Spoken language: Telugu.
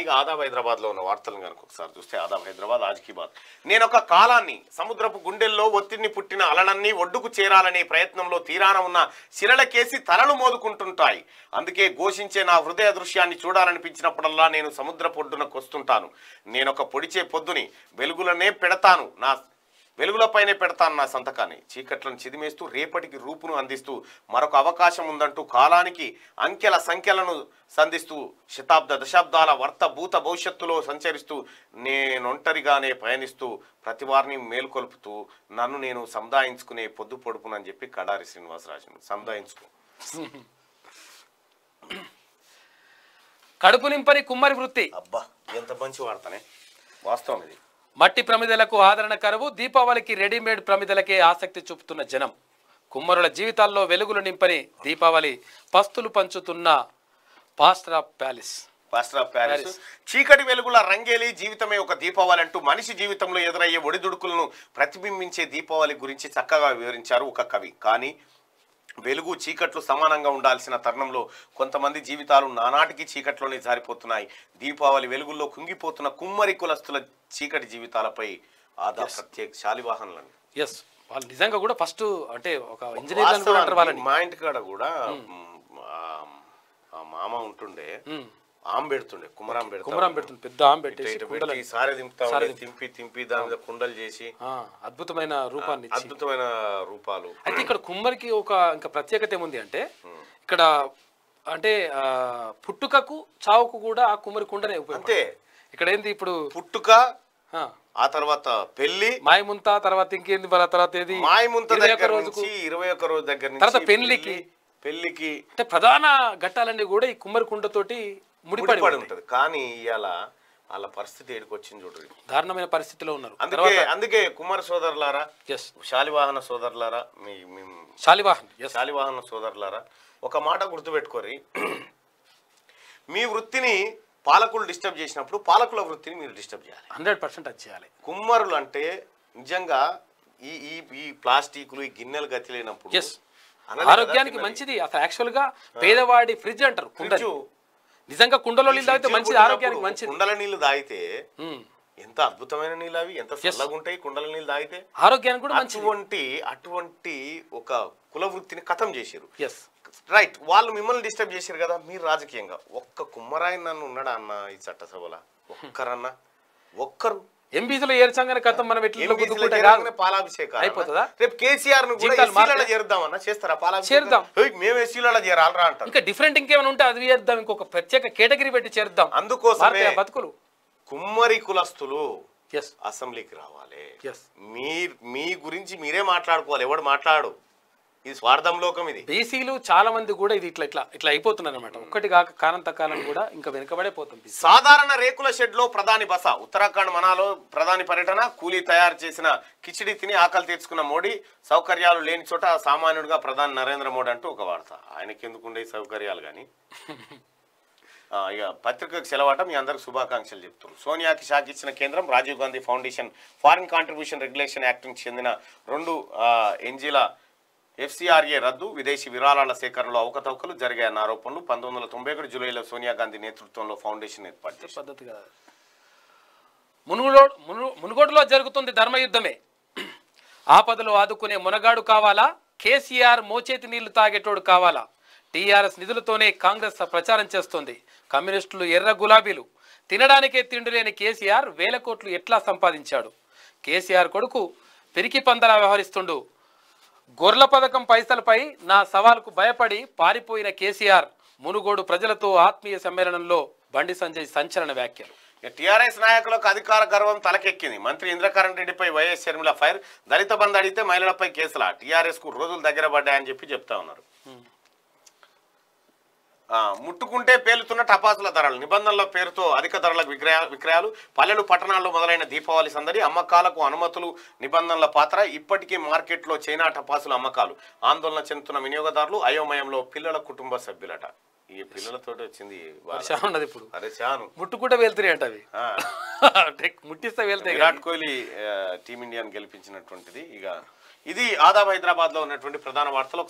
ఇక ఆదాబ్ హైదరాబాద్లో ఉన్న వార్తలను కనుక ఒకసారి చూస్తే ఆదాబ్ హైదరాబాద్ ఆజ్కి బాద్ నేను ఒక కాలాన్ని సముద్రపు గుండెల్లో ఒత్తిడిని పుట్టిన అలలన్నీ ఒడ్డుకు చేరాలనే ప్రయత్నంలో తీరాన ఉన్న శిలలకేసి తలలు మోదుకుంటుంటాయి. అందుకే ఘోషించే నా హృదయ దృశ్యాన్ని చూడాలనిపించినప్పుడల్లా నేను సముద్ర పొడ్డునకు వస్తుంటాను నేను ఒక పొడిచే పొద్దుని వెలుగులనే పెడతాను. నా వెలుగులపైనే పెడతాను నా సంతకాన్ని. చీకట్లను చిదిమేస్తూ రేపటికి రూపును అందిస్తూ మరొక అవకాశం ఉందంటూ కాలానికి అంకెల సంఖ్యలను సంధిస్తూ శతాబ్ద దశాబ్దాల వర్త భూత భవిష్యత్తులో సంచరిస్తూ నేనొంటరిగానే పయనిస్తూ ప్రతి వారిని మేల్కొల్పుతూ నన్ను నేను సముదాయించుకునే పొద్దు పొడుపునని చెప్పి కడారి శ్రీనివాసరాజు సముదాయించుకో. కడుపు నింపని కుమ్మరి వృత్తి. అబ్బా ఎంత మంచి వార్తనే. వాస్తవం ఇది. మట్టి ప్రమిదలకు ఆదరణ కరువు దీపావళికి రెడీమేడ్ ప్రమిదలకే ఆసక్తి చూపుతున్న జనం. కుమ్మరుల జీవితాల్లో వెలుగులు నింపని దీపావళి పస్తులు పంచుతున్న pastor of palace. Pastor Paris చీకటి వెలుగుల రంగేలి జీవితమే ఒక దీపావళి అంటూ మనిషి జీవితంలో ఎదురయ్యే ఒడిదుడుకులను ప్రతిబింబించే దీపావళి గురించి చక్కగా వివరించారు ఒక కవి. కానీ వెలుగు చీకట్లు సమానంగా ఉండాల్సిన తరుణంలో కొంతమంది జీవితాలు నానాటికి చీకట్లోనే జారిపోతున్నాయి. దీపావళి వెలుగుల్లో కుంగిపోతున్న కుమ్మరి కులస్తుల చీకటి జీవితాలపై ఆదా ప్రత్యేక శాలివాహనలను ఎస్ వాళ్ళు నిజంగా కూడా ఫస్ట్ అంటే ఒక ఇంజనీర్ కూడా మా ఇంటికాడ కూడా ఆ- ఆ మామ ఉంటుండే. ఉమ్. ఆమ్ పెడుతుండే కుమరాం పెడుతుండే కుమ్మరం పెడుతుంది పెద్ద ఆమె పెట్టేసి సారె దింపుతా తింపి తింపి దాని మీద కుండలు చేసి అద్భుతమైన రూపాన్ని అద్భుతమైన రూపాలు. అయితే ఇక్కడ కుమ్మరికి ఒక ఇంకా ప్రత్యేకత ఏముంది అంటే ఇక్కడ అంటే పుట్టుకకు చావుకు కూడా ఆ కుమ్మరి కుండనే అంతే. ఇక్కడ ఏంది ఇప్పుడు? పుట్టుక ఆ, తర్వాత పెళ్ళి మాయముంత తర్వాత ఇంకేంది మన తర్వాత ఏది? మాయముంత దగ్గర నుంచి ఇరవై ఒక్క రోజు దగ్గర తర్వాత పెళ్ళికి. పెళ్ళి- పెళ్ళికి అంటే ప్రధాన ఘట్టాలన్నీ కూడా ఈ కుమ్మరి కుండతోటి ముడిపడి. ఉంటది. కానీ ఇవాళ వాళ్ళ పరిస్థితి ఏడికి వచ్చింది చూడండి దారుణమైన పరిస్థితిలో ఉన్నారు. అందుకే అందుకే కుమార సోదరులారా ఎస్ శాలివాహన సోదరులారా మీ శాలివాహన్ శాలివాహన సోదరులారా ఒక మాట గుర్తుపెట్టుకోరి. మీ వృత్తిని పాలకులు డిస్టర్బ్ చేసినప్పుడు పాలకుల వృత్తిని మీరు డిస్టర్బ్ చేయాలి. హండ్రెడ్ పర్సెంట్ అది చేయాలి. కుమ్మరులు అంటే నిజంగా ఈ ఈ ఈ ప్లాస్టిక్లు ఈ గిన్నెలు గతి లేనప్పుడు ఆరోగ్యానికి. మంచిది. అసలు యాక్చువల్గా పేదవాడి ఫ్రిడ్జ్ అంటారు నిజంగా కుండలో నీళ్ళు తాగితే మంచిది ఆరోగ్యానికి మంచిది. కుండల నీళ్ళు తాగితే. ఎంత అద్భుతమైన నీళ్ళు అవి ఎంత చల్లగా ఉంటాయి కుండల నీళ్ళు తాగితే ఆరోగ్యానికి కూడా అటువంటి అటువంటి ఒక కుల వృత్తిని కథం చేసిరు ఎస్ రైట్ వాళ్ళు మిమ్మల్ని డిస్టర్బ్ చేశారు కదా మీరు రాజకీయంగా. ఒక్క కుమ్మరాయి నన్ను ఉన్నాడా అన్న ఈ చట్టసభలో? ఒక్కరన్నా? ఒక్కరు? ఎంబీసీలో ఏర్చంగానే కథం మనం ఎట్లా పాలాభిషేకం అయిపోతుందా? రేపు కేసీఆర్ చేస్తారా పాలాభిషేకం చేరుద్దాం. ఏయ్, మేము ఎస్సీలలో చేరాలరా అంటారు. ఇంకా డిఫరెంట్ ఇంకేమైనా ఉంటే అది చేద్దాం. ఇంకొక ప్రత్యేక కేటగిరీ పెట్టి చేద్దాం అందుకోసమే భారతీయ బతుకులు. కుమ్మరి కులస్తులు అసెంబ్లీకి రావాలి. మీ గురించి మీరే మాట్లాడుకోవాలి. ఎవడు మాట్లాడు? ఇది స్వార్థం లోకం ఇది. బీసీలు చాలా మంది కూడా ఇది ఇట్లా ఇట్లా ఇట్లా అయిపోతున్నారు అనమాట ఒక్కటి కాక కారణం తక్కాలం కూడా ఇంకా వెనుకబడే పోతుంది. BC. సాధారణ రేకుల షెడ్లో ప్రధాని బస ఉత్తరాఖండ్ మనాలో ప్రధాని పర్యటన కూలీ తయారు చేసిన కిచిడి తిని ఆకలి తీర్చుకున్న మోడీ సౌకర్యాలు లేని చోట సామాన్యుడిగా ప్రధాని నరేంద్ర మోడీ అంటూ ఒక వార్త. ఆయనకి ఎందుకు ఉండే సౌకర్యాలు కానీ ఇక పత్రికకు సెలవాట మీ అందరికి శుభాకాంక్షలు చెప్తున్నారు. సోనియాకి షాక్ ఇచ్చిన కేంద్రం Rajiv Gandhi foundation foreign contribution regulation యాక్ట్కి చెందిన రెండు ఎన్జీల ఎఫ్సిఆర్ఏ రద్దు విదేశీ విరాళాల సేకరణలో అవకతవకలు జరిగాయన్న ఆరోపణలు పంతొమ్మిది వందల తొంభై ఒకటి జూలైలో సోనియా గాంధీ నేతృత్వంలో ఫౌండేషన్ ఏర్పాటు. పద్ధతి కాదు. మునుగోడు మును మునుగోడులో జరుగుతుంది ధర్మయుద్ధమే. ఆపదలో ఆదుకునే మునగాడు కావాలా? కేసీఆర్ మోచేతి నీళ్ళు తాగేటోడు కావాలా? టీఆర్ఎస్ నిధులతోనే కాంగ్రెస్ ప్రచారం చేస్తోంది. కమ్యూనిస్టులు ఎర్ర గులాబీలు. తినడానికే తిండి లేని కేసీఆర్ వేల కోట్లు ఎట్లా సంపాదించాడు? కేసీఆర్ కొడుకు పిరికి పందలా వ్యవహరిస్తుండు. గొర్రెల పథకం పైసలపై నా సవాల్కు భయపడి పారిపోయిన కేసీఆర్ మునుగోడు ప్రజలతో ఆత్మీయ సమ్మేళనంలో బండి సంజయ్ సంచలన వ్యాఖ్యలు. టీఆర్ఎస్ నాయకులకు అధికార గర్వం తలకెక్కింది. మంత్రి ఇంద్రకరణ్ రెడ్డిపై వైఎస్ షర్మిల ఫైర్ దళిత బంధు అడిగితే మహిళలపై కేసులా. టీఆర్ఎస్కు రోజులు దగ్గర పడ్డాయని చెప్పి చెప్తా ఉన్నారు. ముట్టుకుంటే పేలుతున్న టపాసుల ధరలు. నిబంధనల పేరుతో అధిక ధరలకు విక్రయ విక్రయాలు పల్లెలు పట్టణాల్లో మొదలైన దీపావళి సందడి అమ్మకాలకు అనుమతులు నిబంధనల పాత్ర ఇప్పటికీ మార్కెట్లో చైనా టపాసుల అమ్మకాలు. ఆందోళన చెందుతున్న వినియోగదారులు అయోమయంలో పిల్లల కుటుంబ సభ్యులట. ఈ పిల్లలతోటి వచ్చింది ఉన్నది ఇప్పుడు. అరే చాను ముట్టుకుంటే వెళ్తున్నాయి అంట అవి. ముట్టిస్తే వెళ్తాయి విరాట్ కోహ్లీ టీమిండియాను గెలిపించినటువంటిది. ఇక ఇది ఆదాబ్ హైదరాబాద్లో ఉన్నటువంటి ప్రధాన వార్తలు.